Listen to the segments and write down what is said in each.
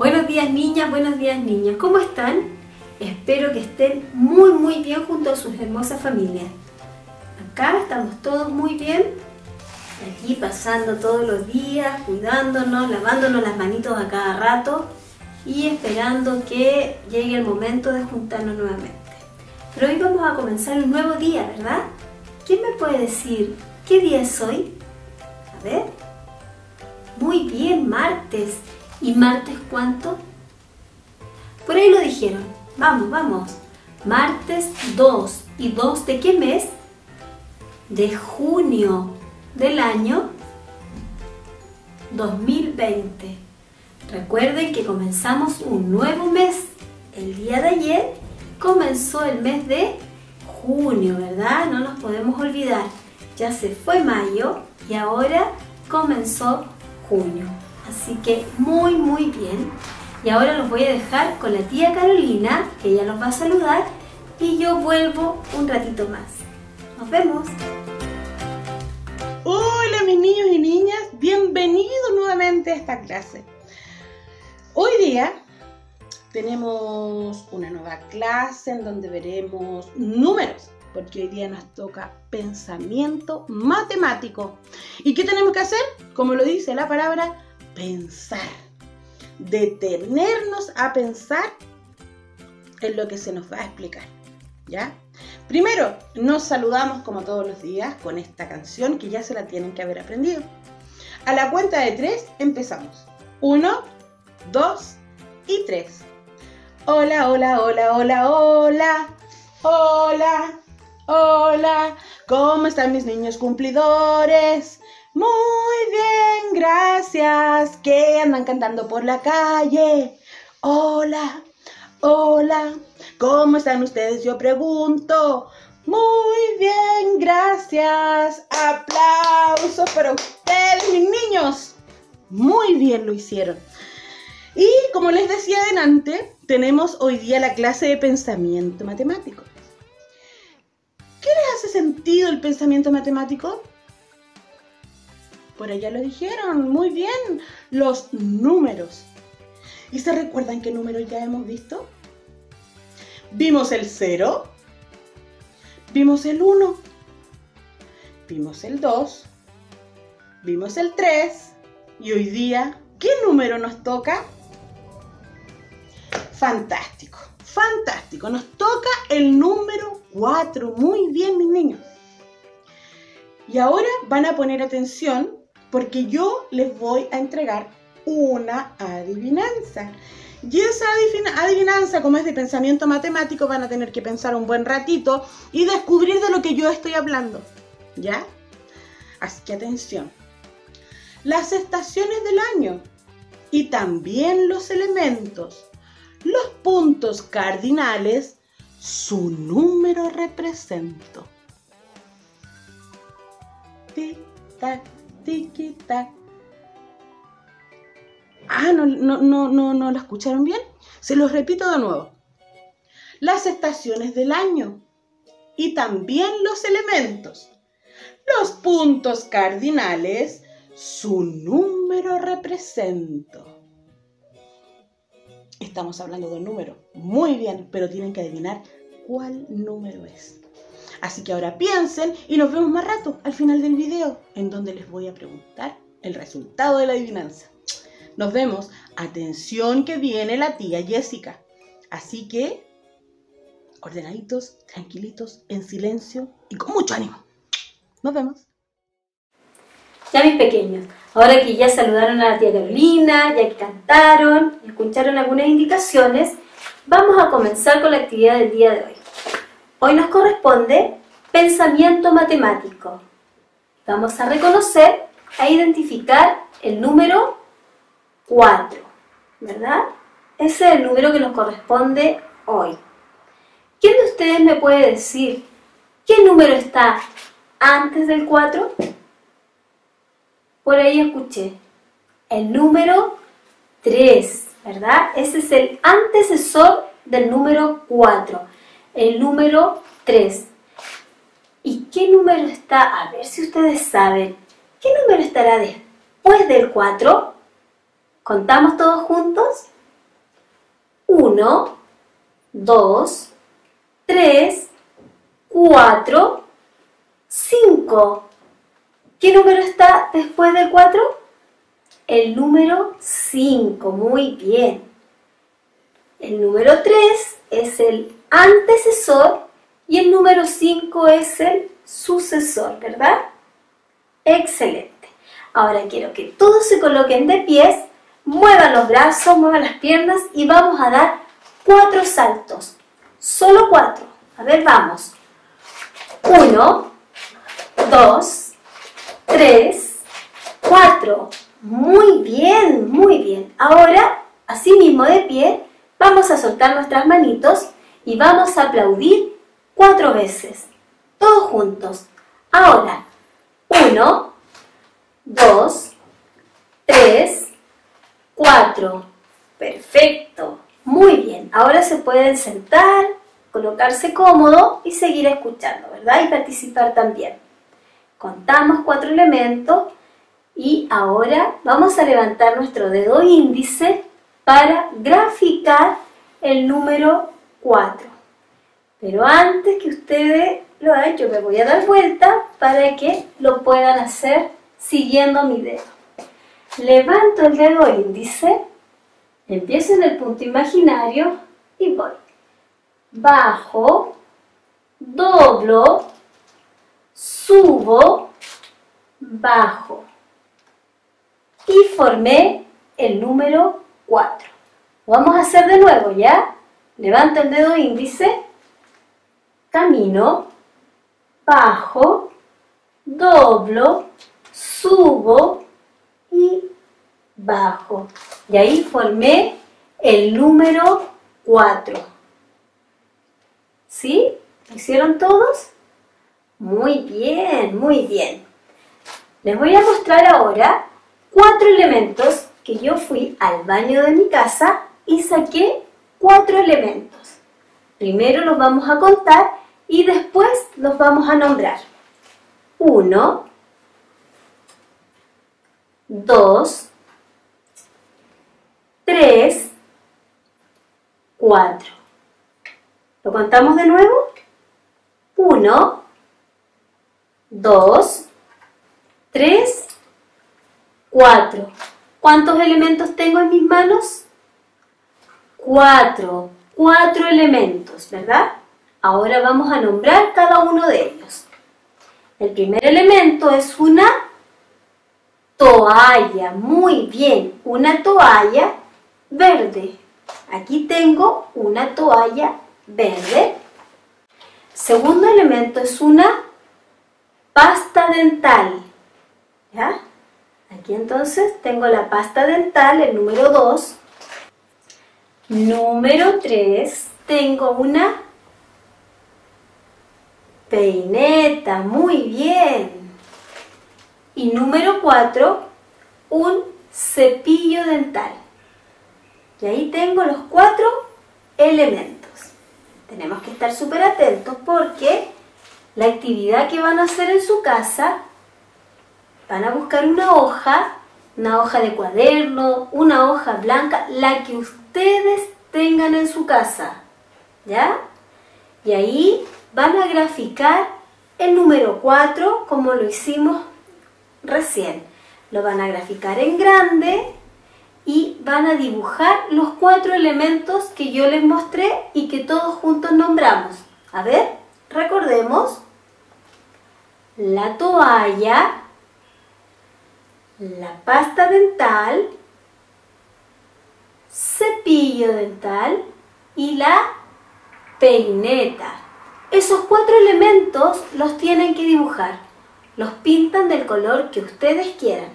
Buenos días niñas, buenos días niños. ¿Cómo están? Espero que estén muy muy bien junto a sus hermosas familias. Acá estamos todos muy bien. Aquí pasando todos los días, cuidándonos, lavándonos las manitos a cada rato y esperando que llegue el momento de juntarnos nuevamente. Pero hoy vamos a comenzar un nuevo día, ¿verdad? ¿Quién me puede decir qué día es hoy? A ver. Muy bien, martes. ¿Y martes cuánto? Por ahí lo dijeron. Vamos, vamos. Martes 2. ¿Y 2 de qué mes? De junio del año 2020. Recuerden que comenzamos un nuevo mes. El día de ayer comenzó el mes de junio, ¿verdad? No nos podemos olvidar. Ya se fue mayo y ahora comenzó junio. Así que muy, muy bien. Y ahora los voy a dejar con la tía Carolina, que ella los va a saludar, y yo vuelvo un ratito más. Nos vemos. Hola mis niños y niñas, bienvenidos nuevamente a esta clase. Hoy día tenemos una nueva clase en donde veremos números, porque hoy día nos toca pensamiento matemático. ¿Y qué tenemos que hacer? Como lo dice la palabra, pensar. Detenernos a pensar en lo que se nos va a explicar. ¿Ya? Primero, nos saludamos como todos los días con esta canción que ya se la tienen que haber aprendido. A la cuenta de tres empezamos. Uno, dos y tres. Hola, hola, hola, hola, hola. Hola, hola. ¿Cómo están mis niños cumplidores? Muy bien, gracias. ¿Qué andan cantando por la calle? Hola, hola. ¿Cómo están ustedes? Yo pregunto. Muy bien, gracias. Aplausos para ustedes, mis niños. Muy bien lo hicieron. Y como les decía adelante, tenemos hoy día la clase de pensamiento matemático. ¿Qué les hace sentido el pensamiento matemático? Por allá lo dijeron, muy bien, los números. ¿Y se recuerdan qué números ya hemos visto? Vimos el 0, vimos el 1, vimos el 2, vimos el 3 y hoy día, ¿qué número nos toca? Fantástico, fantástico. Nos toca el número 4. Muy bien, mis niños. Y ahora van a poner atención porque yo les voy a entregar una adivinanza. Y esa adivinanza, como es de pensamiento matemático, van a tener que pensar un buen ratito y descubrir de lo que yo estoy hablando. ¿Ya? Así que atención. Las estaciones del año y también los elementos los puntos cardinales, su número represento. Tic-tac, tiki-tac. Ah, no, no, no, no, no escucharon bien. Se los repito de nuevo. Las estaciones del año y también los elementos. Los puntos cardinales, su número represento. Estamos hablando de un número. Muy bien, pero tienen que adivinar cuál número es. Así que ahora piensen y nos vemos más rato al final del video, en donde les voy a preguntar el resultado de la adivinanza. Nos vemos. Atención que viene la tía Jessica. Así que, ordenaditos, tranquilitos, en silencio y con mucho ánimo. Nos vemos. Ya mis pequeños, ahora que ya saludaron a la tía Carolina, ya que cantaron y escucharon algunas indicaciones, vamos a comenzar con la actividad del día de hoy. Hoy nos corresponde pensamiento matemático. Vamos a reconocer e identificar el número 4, ¿verdad? Ese es el número que nos corresponde hoy. ¿Quién de ustedes me puede decir qué número está antes del 4? por ahí escuché. El número 3, ¿verdad? Ese es el antecesor del número 4. El número 3. ¿Y qué número está? A ver si ustedes saben. ¿Qué número estará después del 4? ¿Contamos todos juntos? 1, 2, 3, 4, 5. ¿Qué número está después del 4? El número 5, muy bien. El número 3 es el antecesor y el número 5 es el sucesor, ¿verdad? Excelente. Ahora quiero que todos se coloquen de pies, muevan los brazos, muevan las piernas y vamos a dar cuatro saltos. Solo cuatro. A ver, vamos. Uno, dos, tres, cuatro. Muy bien, muy bien. Ahora, así mismo de pie, vamos a soltar nuestras manitos y vamos a aplaudir cuatro veces. Todos juntos. Ahora, uno, dos, tres, cuatro. Perfecto. Muy bien. Ahora se pueden sentar, colocarse cómodo y seguir escuchando, ¿verdad? Y participar también. Contamos cuatro elementos y ahora vamos a levantar nuestro dedo índice para graficar el número 4. Pero antes que ustedes lo hagan, yo me voy a dar vuelta para que lo puedan hacer siguiendo mi dedo. Levanto el dedo índice, empiezo en el punto imaginario y voy. Bajo, doblo, subo, bajo. Y formé el número 4. vamos a hacer de nuevo, ¿ya? Levanto el dedo índice, camino, bajo, doblo, subo y bajo. Y ahí formé el número 4. ¿Sí? ¿Lo hicieron todos? Muy bien, muy bien. Les voy a mostrar ahora cuatro elementos que yo fui al baño de mi casa y saqué cuatro elementos. Primero los vamos a contar y después los vamos a nombrar. Uno, dos, tres, cuatro. ¿Lo contamos de nuevo? Uno, dos, tres, cuatro. ¿Cuántos elementos tengo en mis manos? Cuatro. Cuatro elementos, ¿verdad? Ahora vamos a nombrar cada uno de ellos. El primer elemento es una toalla. Muy bien, una toalla verde. Aquí tengo una toalla verde. Segundo elemento es una pasta dental. ¿Ya? Aquí entonces tengo la pasta dental, el número 2. Número 3, tengo una peineta, muy bien. Y número 4, un cepillo dental. Y ahí tengo los cuatro elementos. Tenemos que estar súper atentos porque la actividad que van a hacer en su casa, van a buscar una hoja, una hoja de cuaderno, una hoja blanca, la que ustedes tengan en su casa. ¿Ya? Y ahí van a graficar el número 4 como lo hicimos recién. Lo van a graficar en grande y van a dibujar los cuatro elementos que yo les mostré y que todos juntos nombramos. A ver, recordemos. La toalla, la pasta dental, cepillo dental y la peineta. Esos cuatro elementos los tienen que dibujar. Los pintan del color que ustedes quieran,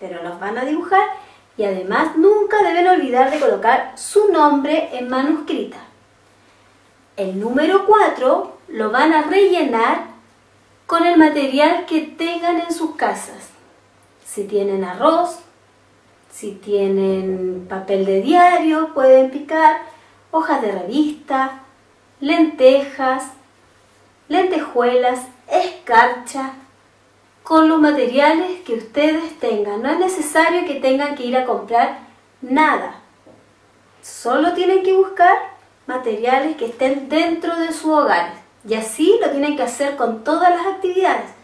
pero los van a dibujar y además nunca deben olvidar de colocar su nombre en manuscrita. El número 4 lo van a rellenar con el material que tengan en sus casas. Si tienen arroz, si tienen papel de diario, pueden picar, hojas de revista, lentejas, lentejuelas, escarcha, con los materiales que ustedes tengan. No es necesario que tengan que ir a comprar nada. Solo tienen que buscar materiales que estén dentro de su hogar. Y así lo tienen que hacer con todas las actividades.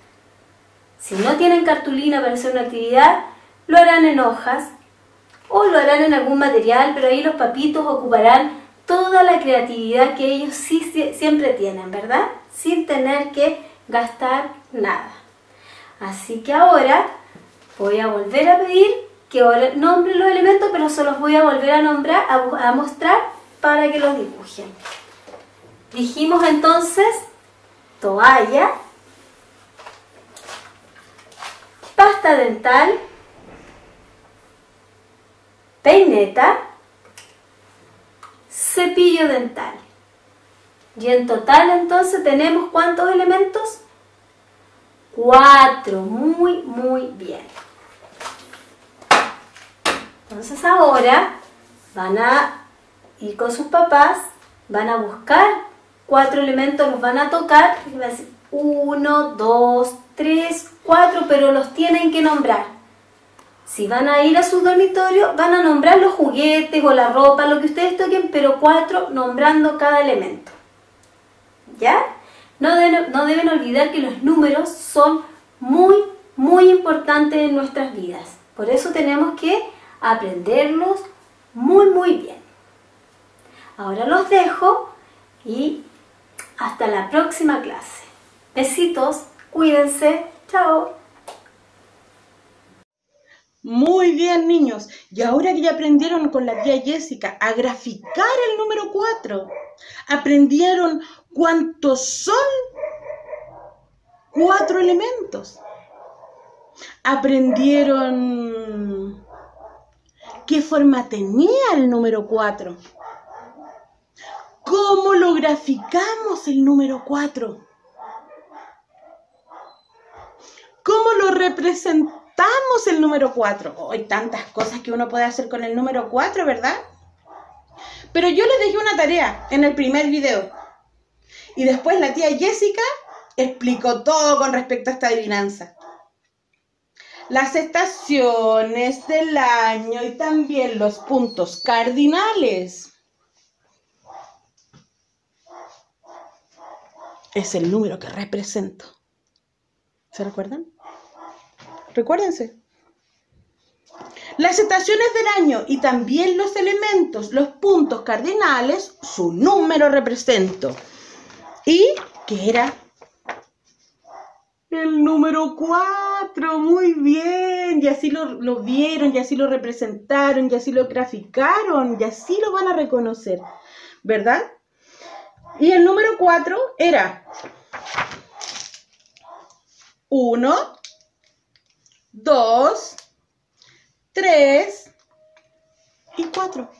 Si no tienen cartulina para hacer una actividad, lo harán en hojas o lo harán en algún material, pero ahí los papitos ocuparán toda la creatividad que ellos siempre tienen, ¿verdad? Sin tener que gastar nada. Así que ahora voy a volver a pedir que nombren los elementos, pero se los voy a volver a nombrar, a mostrar para que los dibujen. Dijimos entonces toalla, pasta dental, peineta, cepillo dental. Y en total entonces tenemos cuántos elementos? Cuatro. Muy, muy bien. Entonces ahora van a ir con sus papás, van a buscar cuatro elementos, los van a tocar, y van a decir uno, dos, tres, cuatro, pero los tienen que nombrar. Si van a ir a su dormitorio, van a nombrar los juguetes o la ropa, lo que ustedes toquen, pero cuatro nombrando cada elemento. ¿Ya? No, no deben olvidar que los números son muy, muy importantes en nuestras vidas. Por eso tenemos que aprenderlos muy, muy bien. Ahora los dejo y hasta la próxima clase. Besitos, cuídense, chao. Muy bien, niños. Y ahora que ya aprendieron con la tía Jessica a graficar el número 4, aprendieron cuántos son cuatro elementos. Aprendieron qué forma tenía el número 4. ¿Cómo lo graficamos el número 4? ¿Cómo lo representamos? El número 4. Hay tantas cosas que uno puede hacer con el número 4, ¿verdad? Pero yo les dejé una tarea en el primer video. Y después la tía Jessica explicó todo con respecto a esta adivinanza. Las estaciones del año y también los puntos cardinales. Es el número que represento. ¿Se recuerdan? Recuérdense. Las estaciones del año y también los elementos, los puntos cardinales, su número represento. ¿Y qué era? El número 4, muy bien. Y así lo, lo, vieron, y así lo representaron, y así lo graficaron, y así lo van a reconocer. ¿Verdad? Y el número 4 era 1, 2, 3 y 4.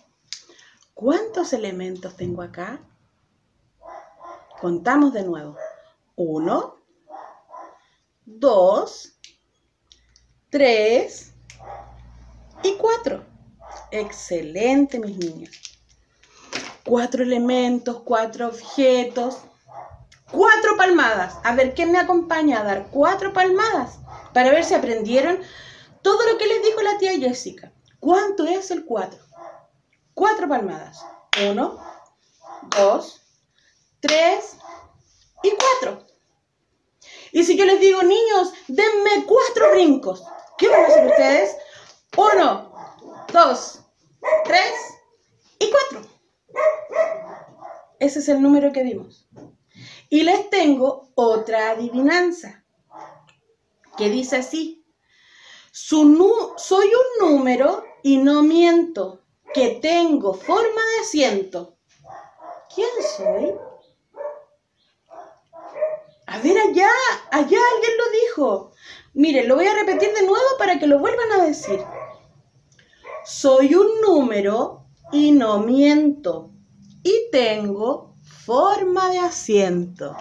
¿Cuántos elementos tengo acá? Contamos de nuevo. 1, 2, 3 y 4. Excelente, mis niños. Cuatro elementos, cuatro objetos, cuatro palmadas. A ver, ¿quién me acompaña a dar cuatro palmadas? Para ver si aprendieron todo lo que les dijo la tía Jessica. ¿Cuánto es el 4? Cuatro palmadas. Uno, dos, tres y cuatro. Y si yo les digo, niños, denme cuatro brincos, ¿qué van a hacer ustedes? Uno, dos, tres y cuatro. Ese es el número que dimos. Y les tengo otra adivinanza que dice así, soy un número y no miento, que tengo forma de asiento. ¿Quién soy? A ver, allá, allá alguien lo dijo. Miren, lo voy a repetir de nuevo para que lo vuelvan a decir. Soy un número y no miento, y tengo forma de asiento.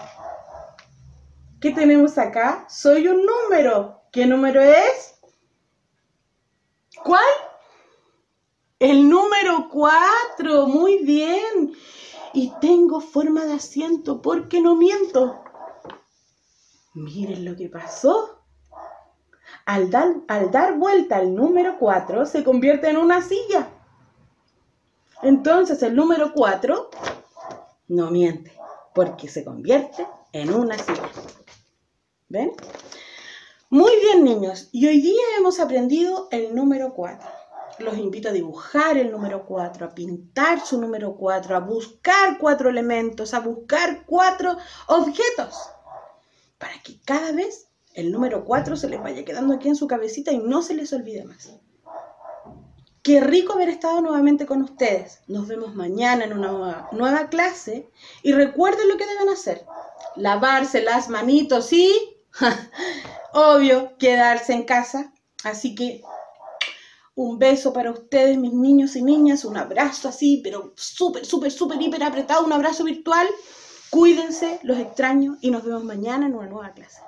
¿Qué tenemos acá? Soy un número. ¿Qué número es? ¿Cuál? El número 4. Muy bien. Y tengo forma de asiento porque no miento. Miren lo que pasó. Al dar, al dar vuelta al número 4 se convierte en una silla. Entonces el número 4 no miente, porque se convierte en una silla. ¿Ven? Muy bien, niños. Y hoy día hemos aprendido el número 4. Los invito a dibujar el número 4, a pintar su número 4, a buscar cuatro elementos, a buscar cuatro objetos, para que cada vez el número 4 se les vaya quedando aquí en su cabecita y no se les olvide más. Qué rico haber estado nuevamente con ustedes. Nos vemos mañana en una nueva, clase y recuerden lo que deben hacer. Lavarse las manitos y Obvio, quedarse en casa. Así que un beso para ustedes, mis niños y niñas, un abrazo así, pero súper, súper, súper, hiper apretado, un abrazo virtual. Cuídense, los extraño y nos vemos mañana en una nueva clase.